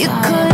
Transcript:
You could